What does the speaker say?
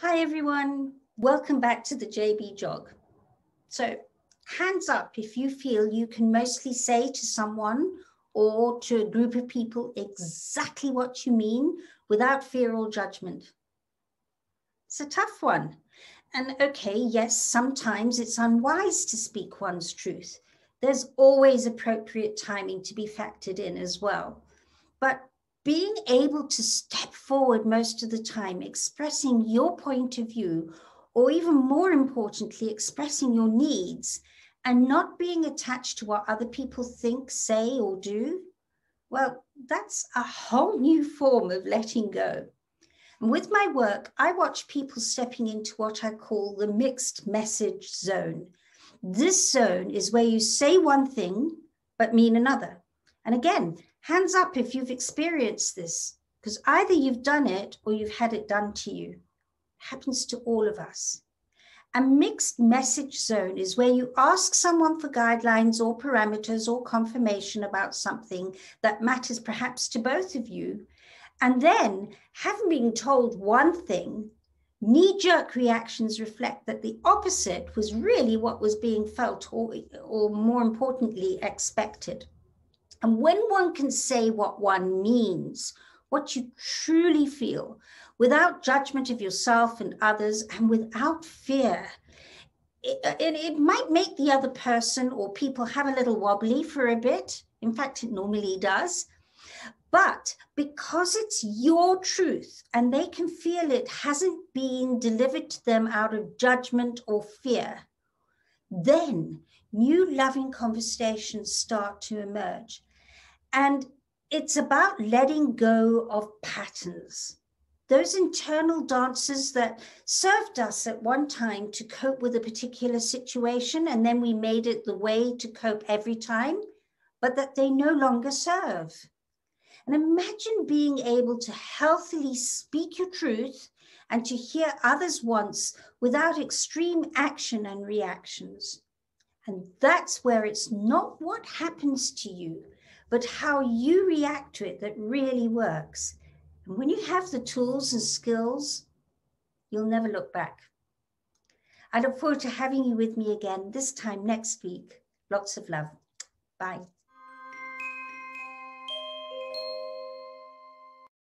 Hi, everyone. Welcome back to the JB Jog. So, hands up if you feel you can mostly say to someone or to a group of people exactly what you mean without fear or judgment. It's a tough one. And okay, yes, sometimes it's unwise to speak one's truth. There's always appropriate timing to be factored in as well. But being able to step forward most of the time, expressing your point of view, or even more importantly, expressing your needs and not being attached to what other people think, say, or do, well, that's a whole new form of letting go. And with my work, I watch people stepping into what I call the mixed message zone. This zone is where you say one thing, but mean another. And again, Hands up if you've experienced this, because either you've done it or you've had it done to you. It happens to all of us. A mixed message zone is where you ask someone for guidelines or parameters or confirmation about something that matters perhaps to both of you. And then, having been told one thing, knee jerk reactions reflect that the opposite was really what was being felt or, or more importantly, expected. And when one can say what one means, what you truly feel, without judgment of yourself and others, and without fear, it, uh, it, it, might make the other person or people have a little wobbly for a bit. In fact, it normally does. But because it's your truth and they can feel it hasn't been delivered to them out of judgment or fear, then new loving conversations start to emerge. And it's about letting go of patterns. Those internal dances that served us at one time to cope with a particular situation, and then we made it the way to cope every time, but that they no longer serve. And imagine being able to healthily speak your truth and to hear others' wants without extreme action and reactions. And that's where it's not what happens to you, but how you react to it that really works. And when you have the tools and skills, you'll never look back. I look forward to having you with me again this time next week. Lots of love. Bye.